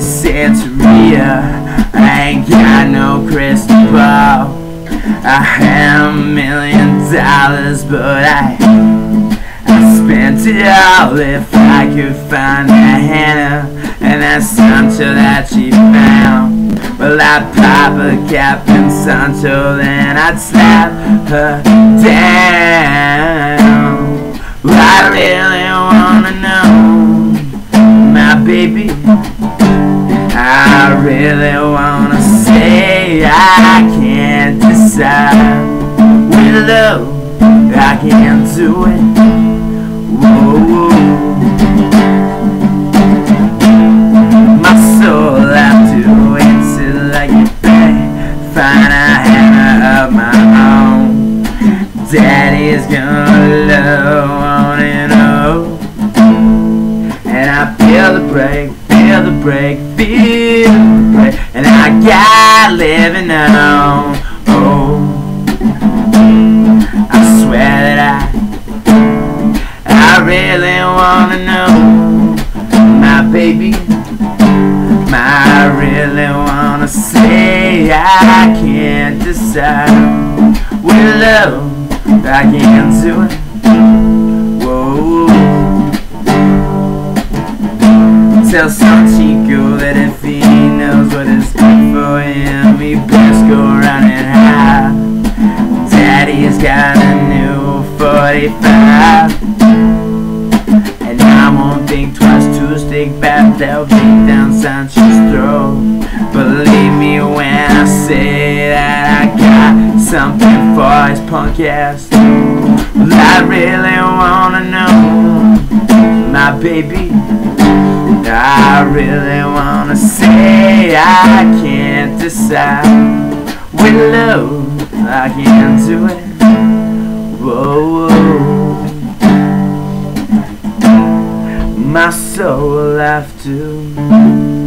Santeria. I ain't got no crystal ball. I had a million dollars, but I I spent it all if I could find a Hannah and that Sancho that she found. Well, I'd pop a cap in Sancho, then I'd slap her down. Well, I really I really wanna say I can't decide. With love, I can't do it. Whoa, whoa. My soul to answer like a bang. Find a hammer of my own. Daddy's gonna love on and on. And I feel the break, feel the break, feel. Got living on. Oh, I swear that I I really wanna know, my baby. I really wanna say I can't decide. With love, I can't do it. Tell Sanchito that if he knows what is good for him, he best go running high. Daddy's got a new 45. And I won't think twice to stick back that beat down Sancho's throat. Believe me when I say that I got something for his punk ass. Well, I really wanna know, my baby. I really wanna say I can't decide. With love, I can't do it. Whoa, whoa. My soul will have to